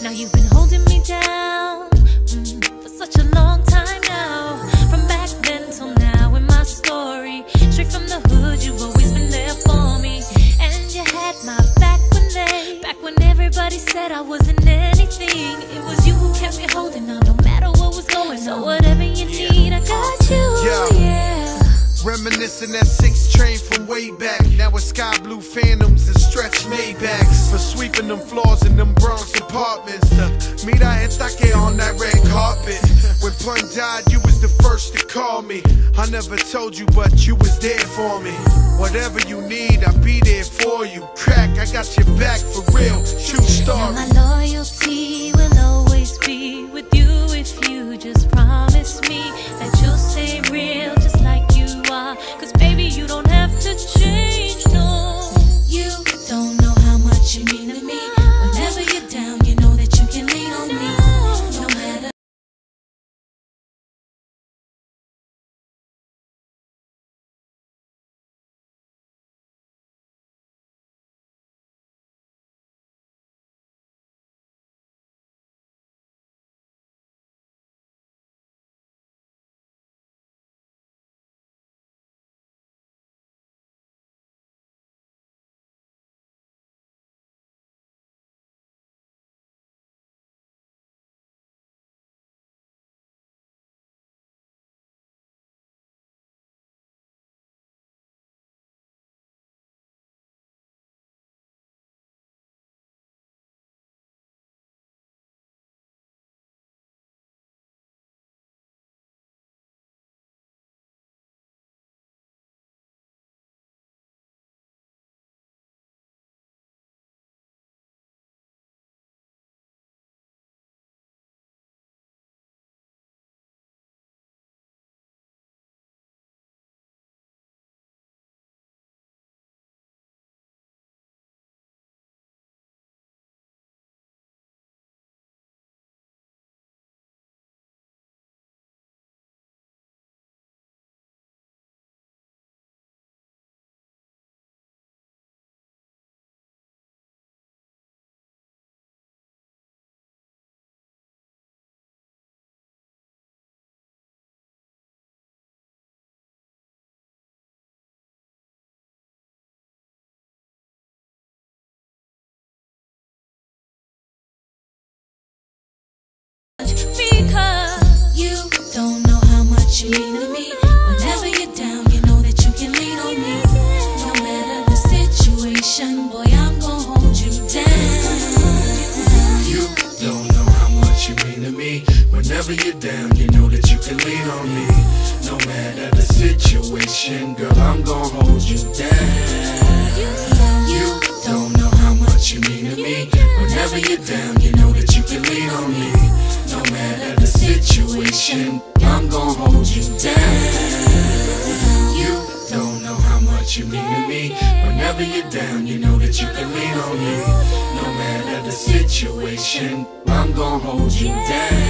Now you've been holding me down mm, for such a long time everybody said I wasn't anything. It was you who kept me holding on, no matter what was going on. So whatever you need, I got you. Yeah. yeah. Reminiscing that six train from way back. Now it's sky blue phantoms and stretch Maybachs. For sweeping them floors in them Bronx apartments. To meet I estaque on that. Pun died, you was the first to call me. I never told you, but you was there for me. Whatever you need, I'll be there for you. Crack, I got your back for real. True story. my loyalty will always be with you if you just promise me Whenever you're down, you know that you can lean on me. No matter the situation, girl, I'm gonna hold you down. You don't know how much you mean to me. Whenever you're down, you know that you can lean on me. No matter the situation, I'm gonna hold you down. You don't know how much you mean to me. Whenever you're down, you know you can lean on me. No matter the situation, I'm gonna hold you down.